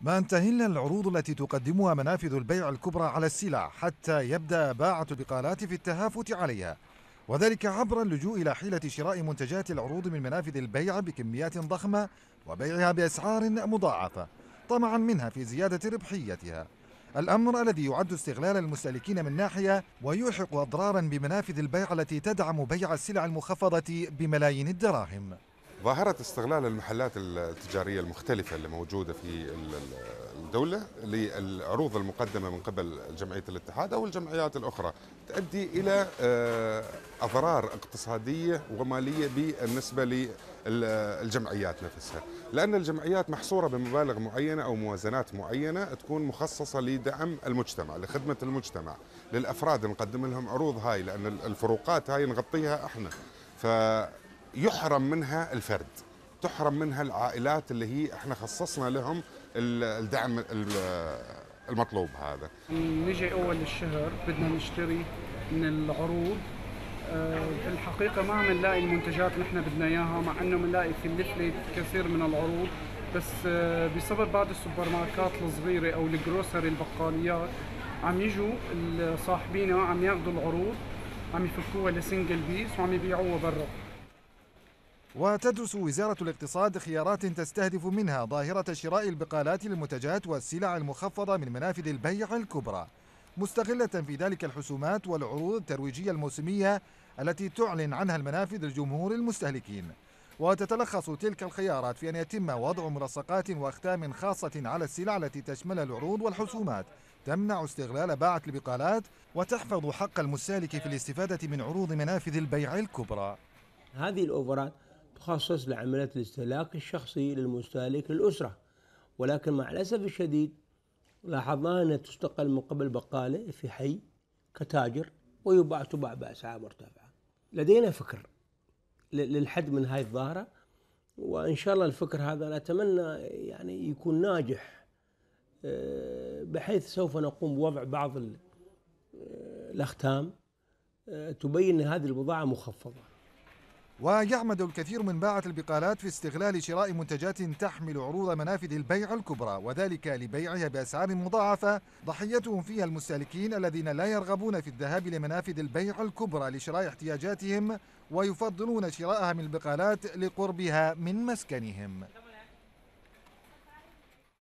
ما انتهلنا العروض التي تقدمها منافذ البيع الكبرى على السلع حتى يبدأ باعة البقالات في التهافت عليها. وذلك عبر اللجوء إلى حيلة شراء منتجات العروض من منافذ البيع بكميات ضخمة وبيعها بأسعار مضاعفة طمعا منها في زيادة ربحيتها. الأمر الذي يعد استغلال المستهلكين من ناحية ويلحق أضرارا بمنافذ البيع التي تدعم بيع السلع المخفضة بملايين الدراهم. ظاهرة استغلال المحلات التجارية المختلفة اللي موجودة في الدولة للعروض المقدمة من قبل جمعية الاتحاد أو الجمعيات الأخرى تؤدي إلى آه، أضرار اقتصادية ومالية بالنسبة للجمعيات نفسها. لأن الجمعيات محصورة بمبالغ معينة أو موازنات معينة تكون مخصصة لدعم المجتمع لخدمة المجتمع للأفراد نقدم لهم عروض هاي لأن الفروقات هاي نغطيها إحنا. ف يحرم منها الفرد تحرم منها العائلات اللي هي إحنا خصصنا لهم الدعم المطلوب هذا. نجي أول الشهر بدنا نشتري من العروض. آه، في الحقيقة ما عم نلاقي المنتجات اللي إحنا بدنا إياها مع إنه بنلاقي في اللفله كثير من العروض. بس آه، بسبب بعض السوبر ماركات الصغيرة أو الجروسري البقاليات عم يجوا صاحبينا عم ياخذوا العروض عم يفكوها لسنجل بيس وعم يبيعوها برا. وتدرس وزارة الاقتصاد خيارات تستهدف منها ظاهرة شراء البقالات للمنتجات والسلع المخفضة من منافذ البيع الكبرى. مستغلة في ذلك الحسومات والعروض الترويجية الموسمية التي تعلن عنها المنافذ لجمهور المستهلكين. وتتلخص تلك الخيارات في أن يتم وضع ملصقات وأختام خاصة على السلع التي تشمل العروض والحسومات. تمنع استغلال باعة البقالات وتحفظ حق المستهلك في الاستفادة من عروض منافذ البيع الكبرى. هذه الأوفرات تخصص لعملية الاستهلاك الشخصي للمستهلك للأسرة. ولكن مع الأسف الشديد لاحظنا أنها تستقل من قبل بقالة في حي كتاجر ويباع تباع بأسعار مرتفعة. لدينا فكر للحد من هذه الظاهرة وإن شاء الله الفكر هذا نتمنى يعني يكون ناجح آه، بحيث سوف نقوم بوضع بعض آه، الأختام آه، تبين أن هذه البضاعة مخفضة. ويعمد الكثير من باعة البقالات في استغلال شراء منتجات تحمل عروض منافذ البيع الكبرى وذلك لبيعها بأسعار مضاعفة ضحيتهم فيها المستهلكين الذين لا يرغبون في الذهاب لمنافذ البيع الكبرى لشراء احتياجاتهم ويفضلون شراءها من البقالات لقربها من مسكنهم.